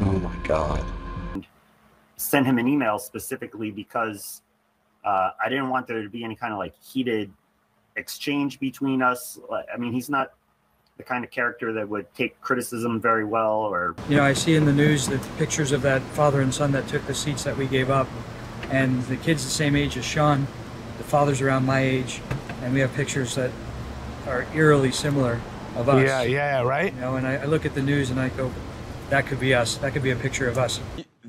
Oh my God. Sent him an email specifically because uh, I didn't want there to be any kind of like heated exchange between us. I mean, he's not the kind of character that would take criticism very well or you know i see in the news the pictures of that father and son that took the seats that we gave up and the kid's the same age as sean the father's around my age and we have pictures that are eerily similar of us Yeah, yeah, right? you know and I, I look at the news and i go that could be us that could be a picture of us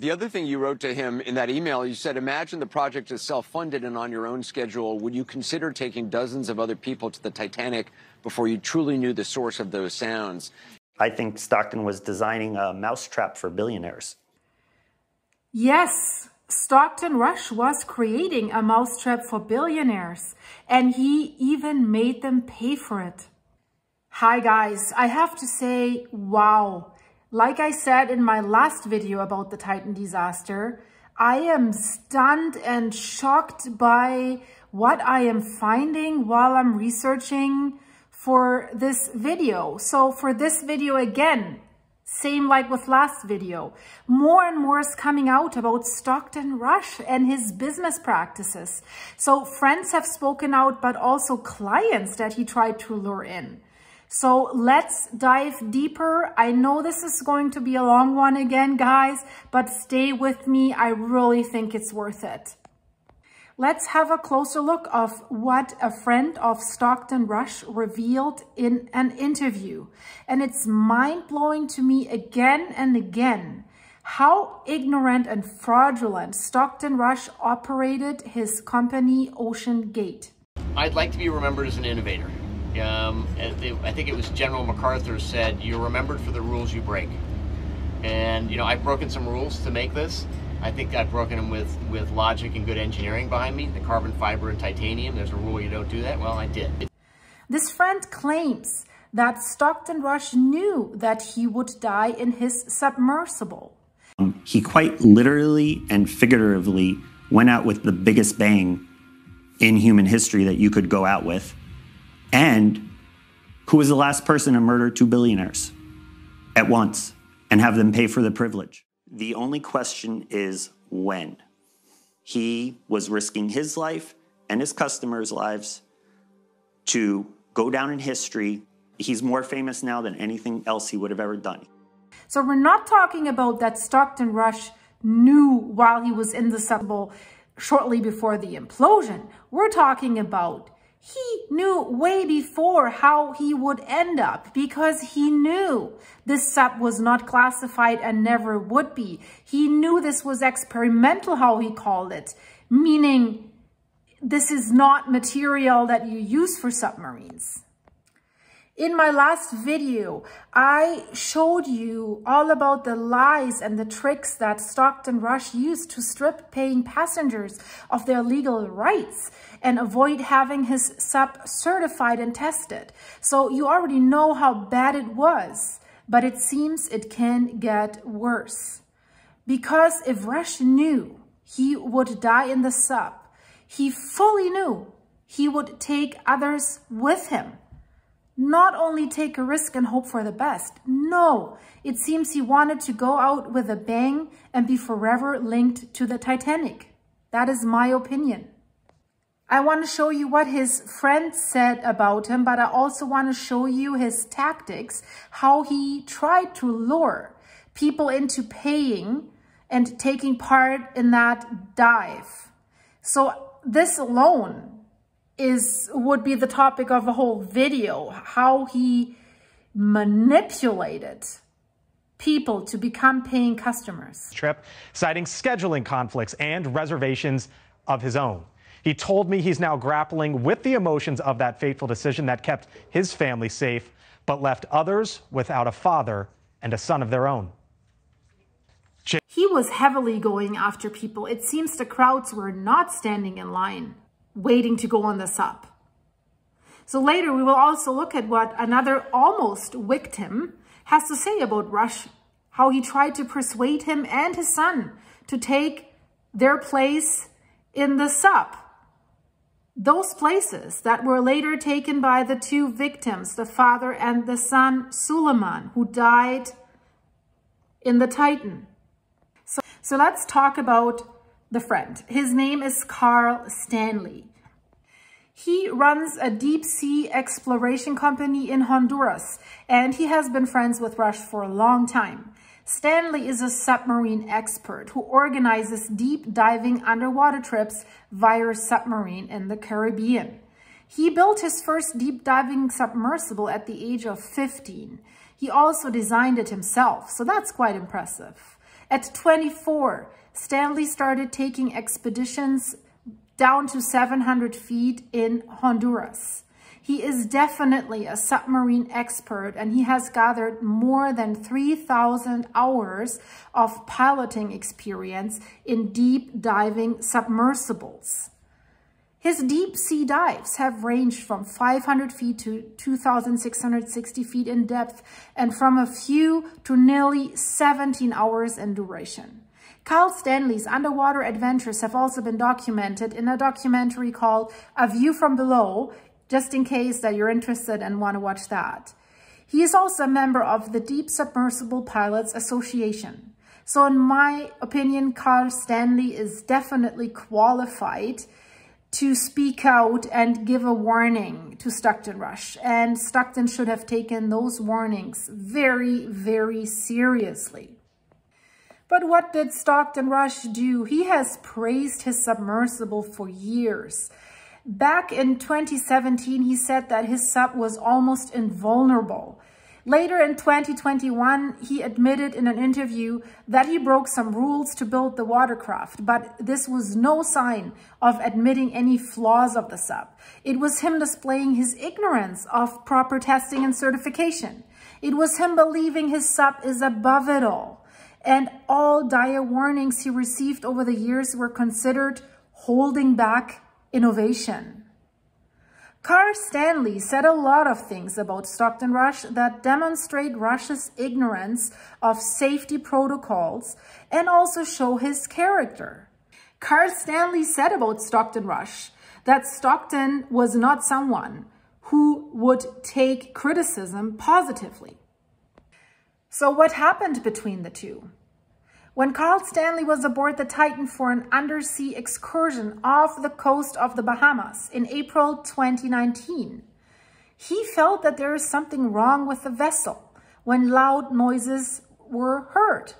The other thing you wrote to him in that email, you said, imagine the project is self funded and on your own schedule. Would you consider taking dozens of other people to the Titanic before you truly knew the source of those sounds? I think Stockton was designing a mousetrap for billionaires. Yes, Stockton Rush was creating a mousetrap for billionaires, and he even made them pay for it. Hi guys, I have to say, wow. Like I said in my last video about the Titan disaster, I am stunned and shocked by what I am finding while I'm researching for this video. So for this video again, same like with last video, more and more is coming out about Stockton Rush and his business practices. So friends have spoken out, but also clients that he tried to lure in. So let's dive deeper. I know this is going to be a long one again, guys, but stay with me. I really think it's worth it. Let's have a closer look of what a friend of Stockton Rush revealed in an interview. And it's mind-blowing to me again and again how ignorant and fraudulent Stockton Rush operated his company Ocean Gate. I'd like to be remembered as an innovator. Um, I think it was General MacArthur said, you're remembered for the rules you break. And, you know, I've broken some rules to make this. I think I've broken them with, with logic and good engineering behind me. The carbon fiber and titanium, there's a rule you don't do that. Well, I did. This friend claims that Stockton Rush knew that he would die in his submersible. He quite literally and figuratively went out with the biggest bang in human history that you could go out with. And who was the last person to murder two billionaires at once and have them pay for the privilege? The only question is when. He was risking his life and his customers' lives to go down in history. He's more famous now than anything else he would have ever done. So we're not talking about that Stockton Rush knew while he was in the submersible shortly before the implosion. We're talking about he knew way before how he would end up because he knew this sub was not classified and never would be. He knew this was experimental, how he called it, meaning this is not material that you use for submarines. In my last video, I showed you all about the lies and the tricks that Stockton Rush used to strip paying passengers of their legal rights and avoid having his sub certified and tested. So you already know how bad it was, but it seems it can get worse. Because if Rush knew he would die in the sub, he fully knew he would take others with him not only take a risk and hope for the best. No, it seems he wanted to go out with a bang and be forever linked to the Titanic. That is my opinion. I want to show you what his friends said about him, but I also want to show you his tactics, how he tried to lure people into paying and taking part in that dive. So this alone is would be the topic of a whole video, how he manipulated people to become paying customers. Trip, citing scheduling conflicts and reservations of his own. He told me he's now grappling with the emotions of that fateful decision that kept his family safe, but left others without a father and a son of their own. He was heavily going after people. It seems the crowds were not standing in line waiting to go on the sub. So later we will also look at what another almost victim has to say about Rush, how he tried to persuade him and his son to take their place in the sub. Those places that were later taken by the two victims, the father and the son Suleiman, who died in the Titan. So, so let's talk about the friend. His name is Karl Stanley. He runs a deep sea exploration company in Honduras, and he has been friends with Rush for a long time. Stanley is a submarine expert who organizes deep diving underwater trips via submarine in the Caribbean. He built his first deep diving submersible at the age of 15. He also designed it himself, so that's quite impressive. At 24, Stanley started taking expeditions down to 700 feet in Honduras. He is definitely a submarine expert and he has gathered more than 3,000 hours of piloting experience in deep diving submersibles. His deep sea dives have ranged from 500 feet to 2,660 feet in depth and from a few to nearly 17 hours in duration. Karl Stanley's underwater adventures have also been documented in a documentary called A View from Below, just in case that you're interested and want to watch that. He is also a member of the Deep Submersible Pilots Association. So in my opinion, Karl Stanley is definitely qualified to speak out and give a warning to Stockton Rush. And Stockton should have taken those warnings very, very seriously. But what did Stockton Rush do? He has praised his submersible for years. Back in 2017, he said that his sub was almost invulnerable. Later in 2021, he admitted in an interview that he broke some rules to build the watercraft, but this was no sign of admitting any flaws of the sub. It was him displaying his ignorance of proper testing and certification. It was him believing his sub is above it all and all dire warnings he received over the years were considered holding back innovation. Karl Stanley said a lot of things about Stockton Rush that demonstrate Rush's ignorance of safety protocols and also show his character. Karl Stanley said about Stockton Rush that Stockton was not someone who would take criticism positively. So what happened between the two? When Karl Stanley was aboard the Titan for an undersea excursion off the coast of the Bahamas in April 2019, he felt that there is something wrong with the vessel when loud noises were heard.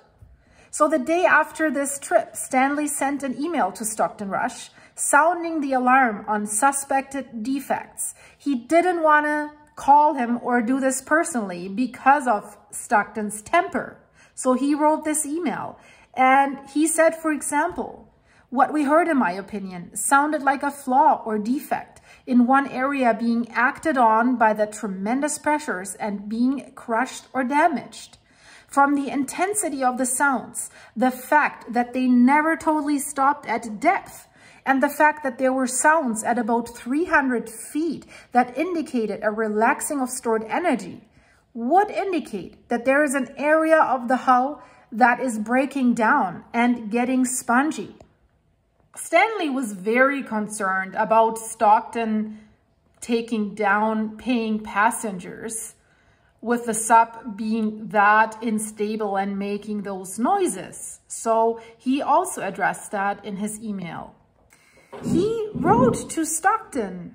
So the day after this trip, Stanley sent an email to Stockton Rush sounding the alarm on suspected defects. He didn't want to call him or do this personally because of Stockton's temper. So he wrote this email and he said, for example, what we heard, in my opinion, sounded like a flaw or defect in one area being acted on by the tremendous pressures and being crushed or damaged. From the intensity of the sounds, the fact that they never totally stopped at depth, and the fact that there were sounds at about 300 feet that indicated a relaxing of stored energy would indicate that there is an area of the hull that is breaking down and getting spongy. Stanley was very concerned about Stockton taking down paying passengers with the sub being that unstable and making those noises. So he also addressed that in his email. He wrote to Stockton,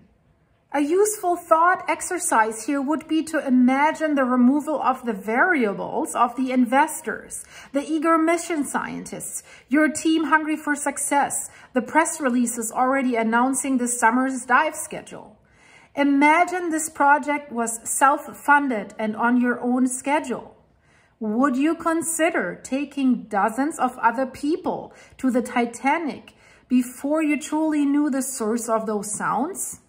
a useful thought exercise here would be to imagine the removal of the variables of the investors, the eager mission scientists, your team hungry for success, the press releases already announcing this summer's dive schedule. Imagine this project was self-funded and on your own schedule. Would you consider taking dozens of other people to the Titanic before you truly knew the source of those sounds?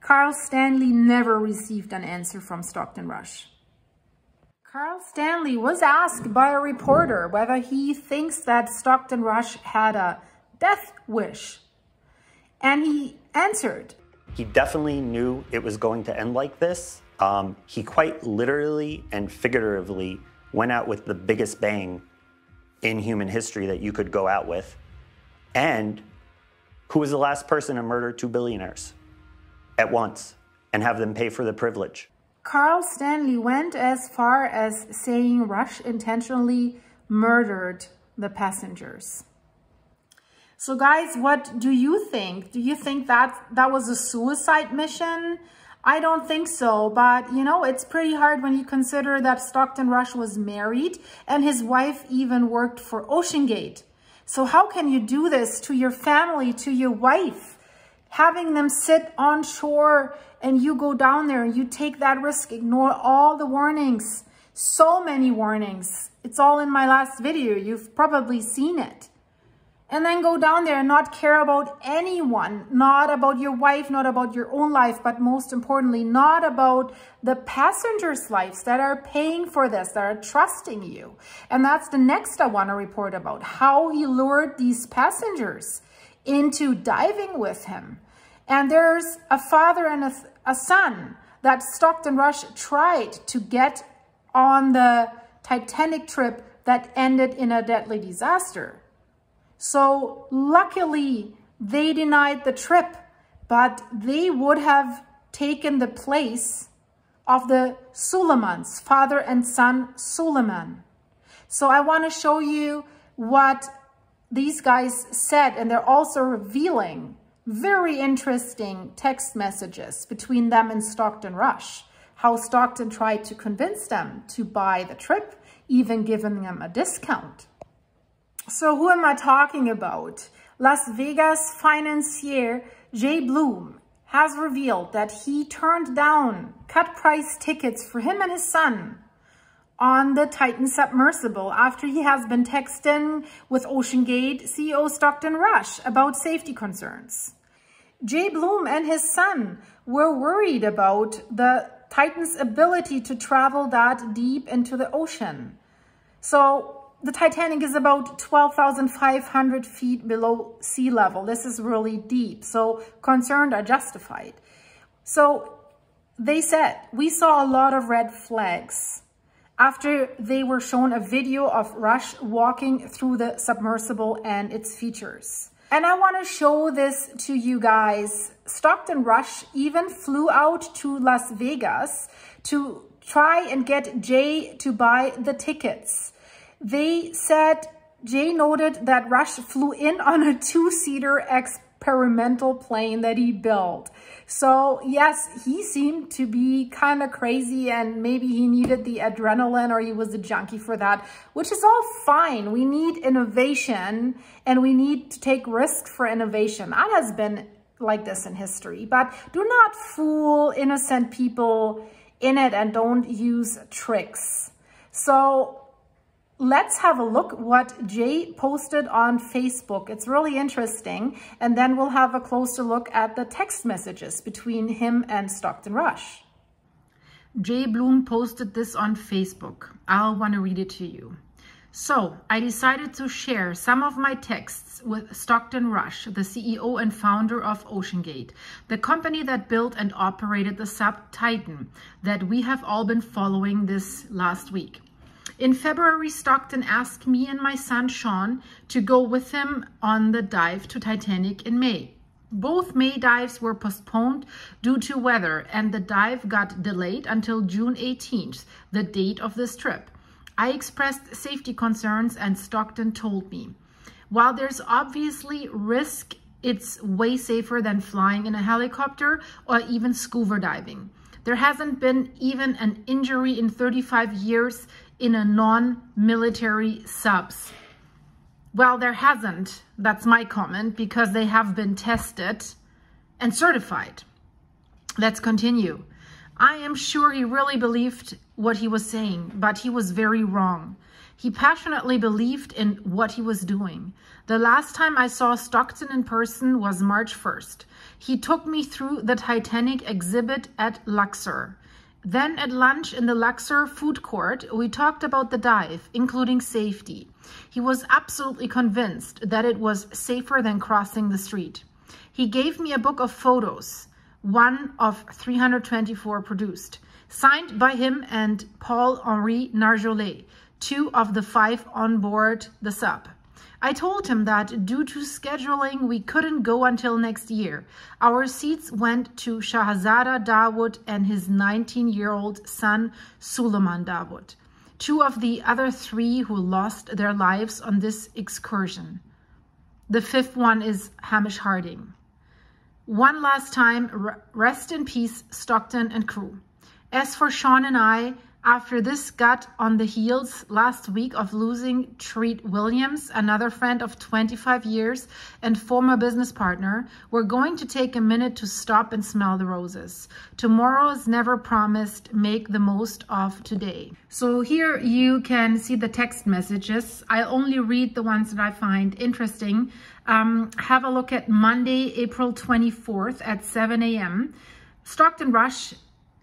Karl Stanley never received an answer from Stockton Rush. Karl Stanley was asked by a reporter whether he thinks that Stockton Rush had a death wish. And he answered. He definitely knew it was going to end like this. Um, he quite literally and figuratively went out with the biggest bang in human history that you could go out with. And who was the last person to murder two billionaires at once and have them pay for the privilege? Karl Stanley went as far as saying Rush intentionally murdered the passengers. So guys, what do you think? Do you think that that was a suicide mission? I don't think so, but you know, it's pretty hard when you consider that Stockton Rush was married and his wife even worked for OceanGate. So how can you do this to your family, to your wife? Having them sit on shore and you go down there and you take that risk, ignore all the warnings. So many warnings. It's all in my last video. You've probably seen it and then go down there and not care about anyone, not about your wife, not about your own life, but most importantly, not about the passengers' lives that are paying for this, that are trusting you. And that's the next I want to report about, how he lured these passengers into diving with him. And there's a father and a, a son that Stockton Rush tried to get on the Titanic trip that ended in a deadly disaster. So luckily, they denied the trip, but they would have taken the place of the Suleimans, father and son Suleiman. So I want to show you what these guys said, and they're also revealing very interesting text messages between them and Stockton Rush. How Stockton tried to convince them to buy the trip, even giving them a discount. So who am I talking about? Las Vegas financier Jay Bloom has revealed that he turned down cut price tickets for him and his son on the Titan submersible after he has been texting with OceanGate CEO Stockton Rush about safety concerns. Jay Bloom and his son were worried about the Titan's ability to travel that deep into the ocean. So the Titanic is about 12,500 feet below sea level. This is really deep, so concerned are justified. So they said, we saw a lot of red flags after they were shown a video of Rush walking through the submersible and its features. And I want to show this to you guys. Stockton Rush even flew out to Las Vegas to try and get Jay to buy the tickets. They said, Jay noted that Rush flew in on a two-seater experimental plane that he built. So yes, he seemed to be kind of crazy and maybe he needed the adrenaline or he was a junkie for that, which is all fine. We need innovation and we need to take risks for innovation. That has been like this in history, but do not fool innocent people in it and don't use tricks. So let's have a look what Jay posted on Facebook. It's really interesting. And then we'll have a closer look at the text messages between him and Stockton Rush. Jay Bloom posted this on Facebook. I'll want to read it to you. So I decided to share some of my texts with Stockton Rush, the CEO and founder of OceanGate, the company that built and operated the sub Titan that we have all been following this last week. In February, Stockton asked me and my son Sean to go with him on the dive to Titanic in May. Both May dives were postponed due to weather and the dive got delayed until June 18th, the date of this trip. I expressed safety concerns and Stockton told me, while there's obviously risk, it's way safer than flying in a helicopter or even scuba diving. There hasn't been even an injury in 35 years in a non-military subs? Well, there hasn't. That's my comment because they have been tested and certified. Let's continue. I am sure he really believed what he was saying, but he was very wrong. He passionately believed in what he was doing. The last time I saw Stockton in person was March 1st. He took me through the Titanic exhibit at Luxor. Then at lunch in the Luxor food court, we talked about the dive, including safety. He was absolutely convinced that it was safer than crossing the street. He gave me a book of photos, one of 324 produced, signed by him and Paul-Henri Nargeolet, two of the five on board the sub. I told him that due to scheduling, we couldn't go until next year. Our seats went to Shahzada Dawood and his 19-year-old son, Suleiman Dawood, two of the other three who lost their lives on this excursion. The fifth one is Hamish Harding. One last time, rest in peace, Stockton and crew. As for Sean and I, after this got on the heels last week of losing Treat Williams, another friend of 25 years and former business partner, we're going to take a minute to stop and smell the roses. Tomorrow is never promised. Make the most of today. So here you can see the text messages. I only read the ones that I find interesting. Um, have a look at Monday, April 24th at 7 a.m. Stockton Rush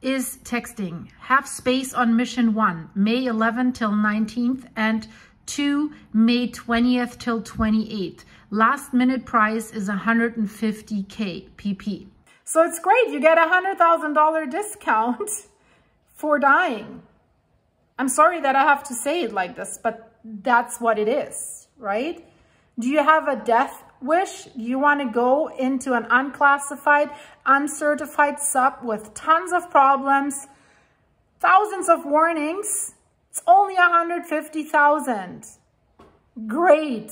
is texting. Have space on mission one, May 11 till 19th and two, May 20th till 28th. Last minute price is 150K PP. So it's great. You get a $100,000 discount for dying. I'm sorry that I have to say it like this, but that's what it is, right? Do you have a death wish? You want to go into an unclassified, uncertified sub with tons of problems, thousands of warnings? It's only 150,000. Great.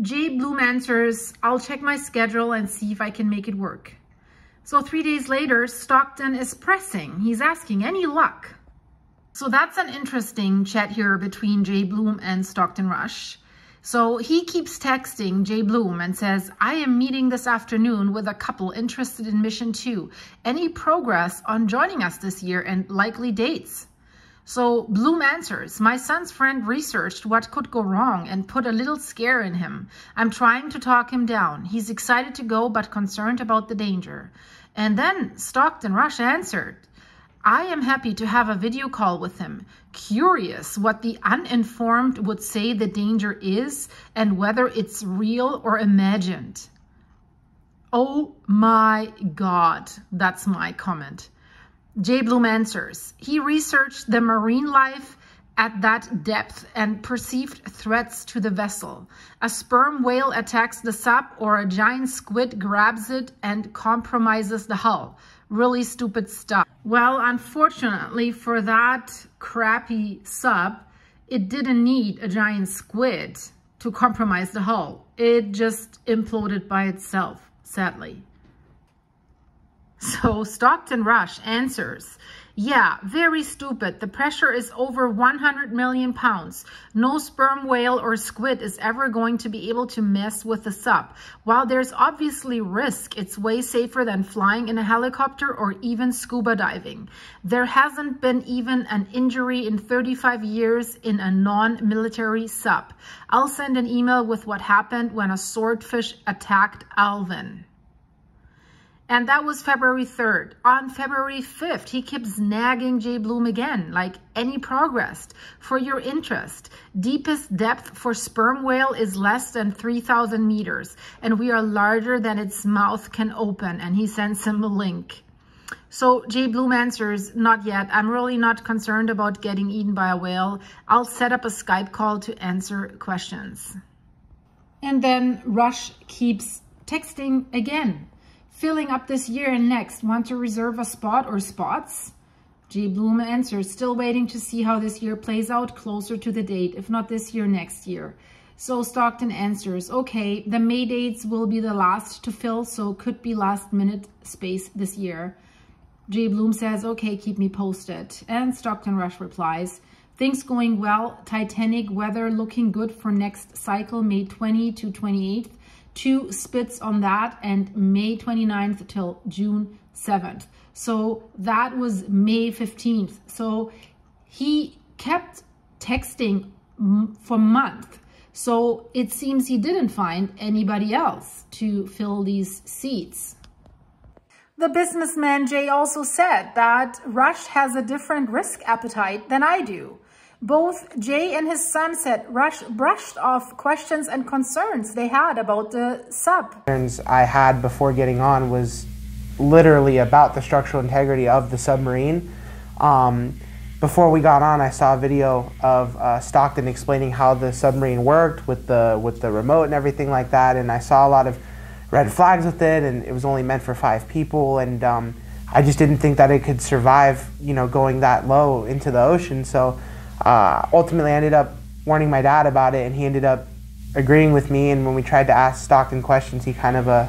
Jay Bloom answers, I'll check my schedule and see if I can make it work. So three days later, Stockton is pressing. He's asking, any luck? So that's an interesting chat here between Jay Bloom and Stockton Rush. So he keeps texting Jay Bloom and says, I am meeting this afternoon with a couple interested in Mission 2. Any progress on joining us this year and likely dates? So Bloom answers, my son's friend researched what could go wrong and put a little scare in him. I'm trying to talk him down. He's excited to go but concerned about the danger. And then Stockton Rush answered, I am happy to have a video call with him, curious what the uninformed would say the danger is and whether it's real or imagined. Oh my God, that's my comment. Jay Bloom answers, he researched the marine life at that depth and perceived threats to the vessel. A sperm whale attacks the sub or a giant squid grabs it and compromises the hull really stupid stuff. Well, unfortunately for that crappy sub, it didn't need a giant squid to compromise the hull. It just imploded by itself, sadly. So Stockton Rush answers, yeah, very stupid. The pressure is over 100 million pounds. No sperm whale or squid is ever going to be able to mess with the sub. While there's obviously risk, it's way safer than flying in a helicopter or even scuba diving. There hasn't been even an injury in 35 years in a non-military sub. I'll send an email with what happened when a swordfish attacked Alvin. And that was February 3rd. On February 5th, he keeps nagging Jay Bloom again, like any progress. For your interest, deepest depth for sperm whale is less than 3,000 meters, and we are larger than its mouth can open. And he sends him a link. So Jay Bloom answers, not yet. I'm really not concerned about getting eaten by a whale. I'll set up a Skype call to answer questions. And then Rush keeps texting again filling up this year and next. Want to reserve a spot or spots? Jay Bloom answers, still waiting to see how this year plays out closer to the date, if not this year, next year. So Stockton answers, okay, the May dates will be the last to fill, so could be last minute space this year. Jay Bloom says, okay, keep me posted. And Stockton Rush replies, things going well, Titanic weather looking good for next cycle, May 20 to 28th two spits on that and May 29th till June 7th. So that was May 15th. So he kept texting for months. So it seems he didn't find anybody else to fill these seats. The businessman Jay also said that Rush has a different risk appetite than I do. Both Jay and his son said Rush brushed off questions and concerns they had about the sub. Concerns I had before getting on was literally about the structural integrity of the submarine. Um, before we got on, I saw a video of uh, Stockton explaining how the submarine worked with the with the remote and everything like that, and I saw a lot of red flags with it, and it was only meant for five people, and um, I just didn't think that it could survive, you know, going that low into the ocean. So uh, ultimately, I ended up warning my dad about it, and he ended up agreeing with me. And when we tried to ask Stockton questions, he kind of, uh,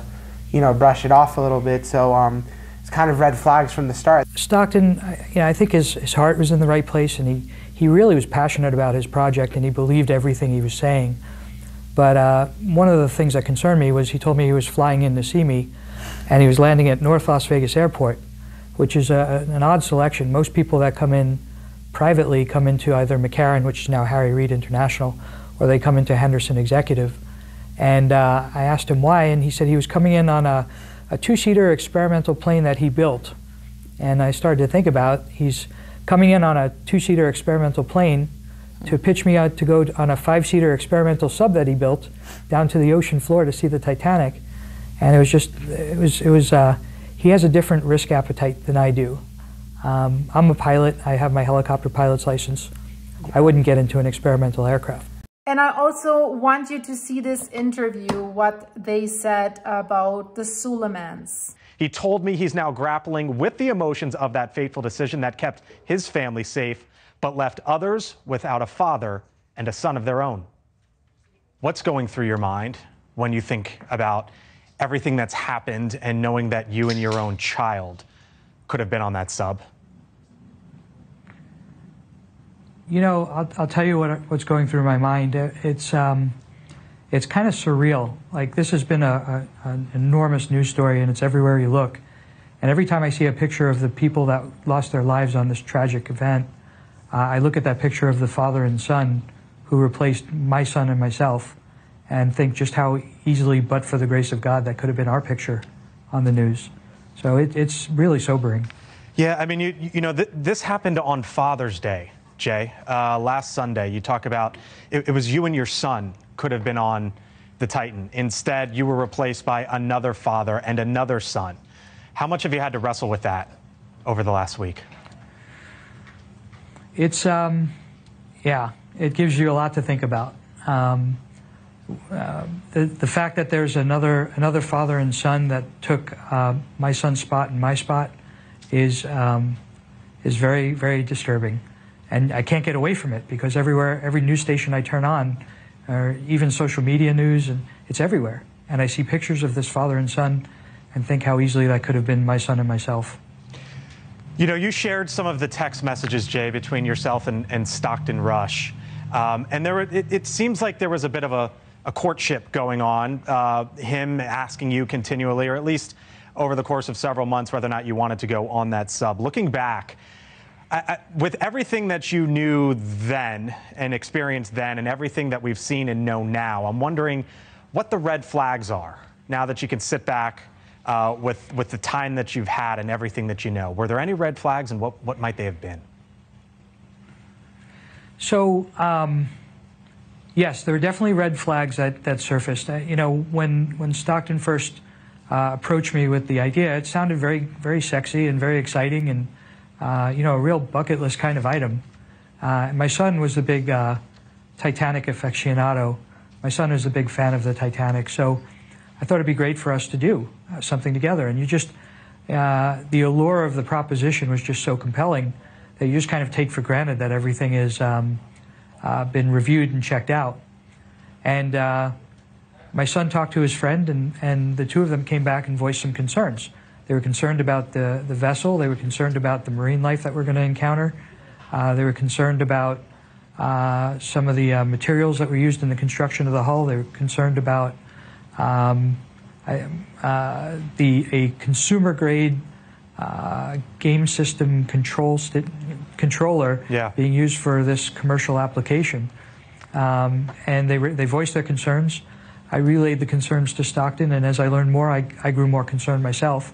you know, brushed it off a little bit. So um, it's kind of red flags from the start. Stockton, you know, I think his, his heart was in the right place, and he, he really was passionate about his project, and he believed everything he was saying. But uh, one of the things that concerned me was he told me he was flying in to see me, and he was landing at North Las Vegas Airport, which is a, an odd selection. Most people that come in privately come into either McCarran, which is now Harry Reid International, or they come into Henderson Executive. And uh, I asked him why, and he said he was coming in on a, a two-seater experimental plane that he built. And I started to think about he's coming in on a two-seater experimental plane to pitch me out to go on a five-seater experimental sub that he built down to the ocean floor to see the Titanic. And it was just, it was, it was. Uh, he has a different risk appetite than I do. Um, I'm a pilot. I have my helicopter pilot's license. I wouldn't get into an experimental aircraft. And I also want you to see this interview, what they said about the Suleimans. He told me he's now grappling with the emotions of that fateful decision that kept his family safe, but left others without a father and a son of their own. What's going through your mind when you think about everything that's happened and knowing that you and your own child could have been on that sub? You know, I'll, I'll tell you what, what's going through my mind. It's, um, it's kind of surreal. Like, this has been a, a, an enormous news story, and it's everywhere you look. And every time I see a picture of the people that lost their lives on this tragic event, uh, I look at that picture of the father and son who replaced my son and myself and think just how easily, but for the grace of God, that could have been our picture on the news. So it, it's really sobering. Yeah, I mean, you, you know, th this happened on Father's Day. Jay. Uh, last Sunday, you talk about it, it was you and your son could have been on the Titan. Instead, you were replaced by another father and another son. How much have you had to wrestle with that over the last week? It's, um, yeah, it gives you a lot to think about. Um, the, the fact that there's another, another father and son that took uh, my son's spot and my spot is, um, is very, very disturbing and I can't get away from it because everywhere, every news station I turn on, or even social media news, and it's everywhere. And I see pictures of this father and son, and think how easily that could have been my son and myself. You know, you shared some of the text messages, Jay, between yourself and, and Stockton Rush, um, and there were, it, it, seems like there was a bit of a, a courtship going on. Uh, him asking you continually, or at least over the course of several months, whether or not you wanted to go on that sub. Looking back. I, I, with everything that you knew then and experienced then and everything that we've seen and know now, I'm wondering what the red flags are now that you can sit back uh, with, with the time that you've had and everything that you know. Were there any red flags and what, what might they have been? So, um, yes, there were definitely red flags that, that surfaced. Uh, you know, when, when Stockton first uh, approached me with the idea, it sounded very, very sexy and very exciting and uh, you know, a real bucket list kind of item. Uh, my son was a big uh, Titanic aficionado. My son is a big fan of the Titanic, so I thought it'd be great for us to do uh, something together. And you just, the allure of the proposition was just so compelling that you just kind of take for granted that everything is. um, uh, been reviewed and checked out. And my son talked to his friend, and, and the two of them came back and voiced some concerns. They were concerned about the, the vessel. They were concerned about the marine life that we're going to encounter. Uh, they were concerned about uh, some of the uh, materials that were used in the construction of the hull. They were concerned about um, uh, the a consumer grade uh, game system control controller yeah. being used for this commercial application. Um, and they, they voiced their concerns. I relayed the concerns to Stockton, and as I learned more, I, I grew more concerned myself.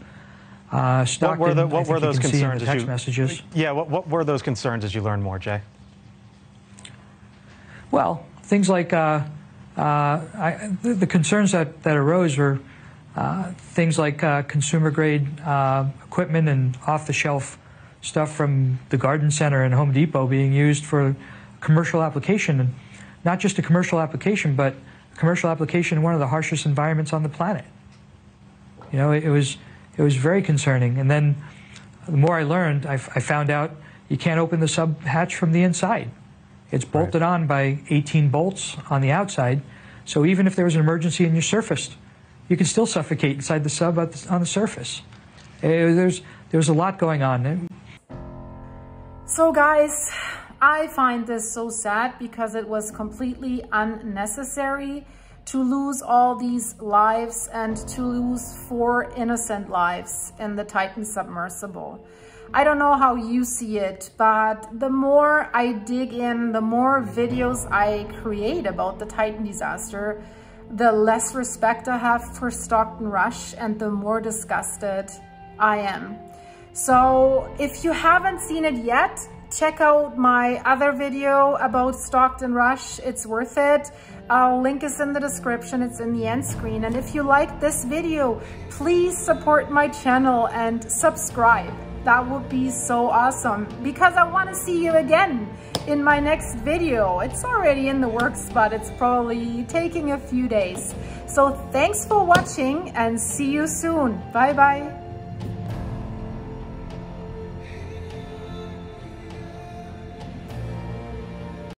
Uh, Stockton, what were, the, what were those concerns? text you, messages. Yeah, what, what, were those concerns as you learned more, Jay? Well, things like uh, uh, I, the, the, concerns that, that arose were uh, things like uh, consumer grade uh, equipment and off the shelf stuff from the garden center and Home Depot being used for commercial application, and not just a commercial application, but commercial application in one of the harshest environments on the planet. You know, it, it was it was very concerning. And then the more I learned, I, I found out you can't open the sub hatch from the inside. It's bolted right. on by 18 bolts on the outside. So even if there was an emergency and you're surfaced, you can still suffocate inside the sub on the surface. Uh, there's there's a lot going on. So guys, I find this so sad because it was completely unnecessary to lose all these lives and to lose four innocent lives in the Titan submersible. I don't know how you see it, but the more I dig in, the more videos I create about the Titan disaster, the less respect I have for Stockton Rush and the more disgusted I am. So if you haven't seen it yet, check out my other video about Stockton Rush. It's worth it. I'll link is in the description. It's in the end screen. And if you like this video, please support my channel and subscribe. That would be so awesome because I want to see you again in my next video. It's already in the works, but it's probably taking a few days. So thanks for watching and see you soon. Bye bye.